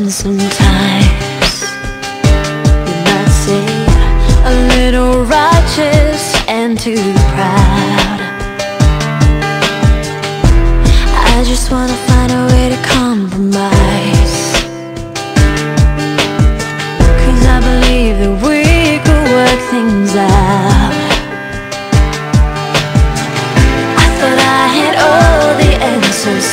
happens sometimes. You might say a little righteous and too proud. I just wanna find a way to compromise. Cause I believe that we could work things out. I thought I had all the answers